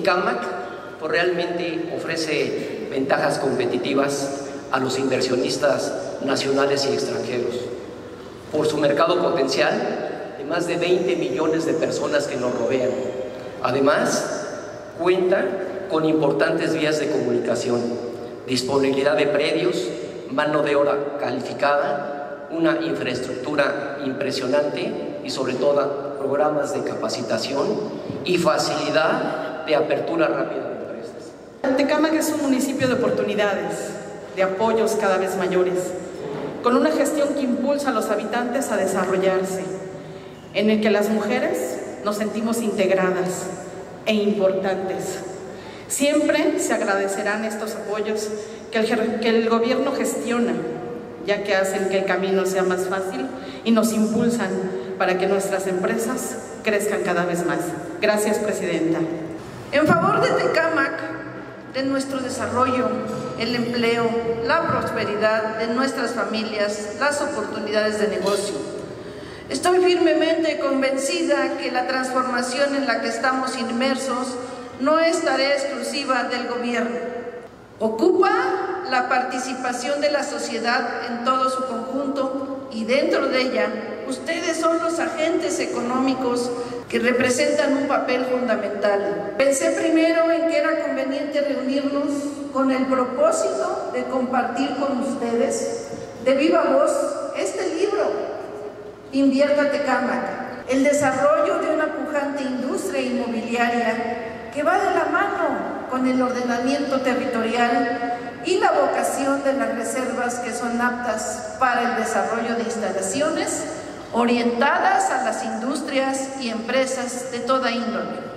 Tecamac pues, realmente ofrece ventajas competitivas a los inversionistas nacionales y extranjeros por su mercado potencial de más de 20 millones de personas que nos rodean. Además, cuenta con importantes vías de comunicación, disponibilidad de predios, mano de obra calificada, una infraestructura impresionante y sobre todo programas de capacitación y facilidad de apertura rápida de empresas. Tecámac es un municipio de oportunidades, de apoyos cada vez mayores, con una gestión que impulsa a los habitantes a desarrollarse, en el que las mujeres nos sentimos integradas e importantes. Siempre se agradecerán estos apoyos que el, que el gobierno gestiona, ya que hacen que el camino sea más fácil y nos impulsan para que nuestras empresas crezcan cada vez más. Gracias, Presidenta. En favor de Tecamac, de nuestro desarrollo, el empleo, la prosperidad de nuestras familias, las oportunidades de negocio. Estoy firmemente convencida que la transformación en la que estamos inmersos no es tarea exclusiva del gobierno. Ocupa la participación de la sociedad en todo su conjunto y dentro de ella ustedes son los agentes económicos que representan un papel fundamental. Pensé primero en que era conveniente reunirnos con el propósito de compartir con ustedes de viva voz este libro, Invierta Tecámac, el desarrollo de una pujante industria inmobiliaria que va de la mano con el ordenamiento territorial y la vocación de las reservas que son aptas para el desarrollo de instalaciones orientadas a las industrias y empresas de toda índole.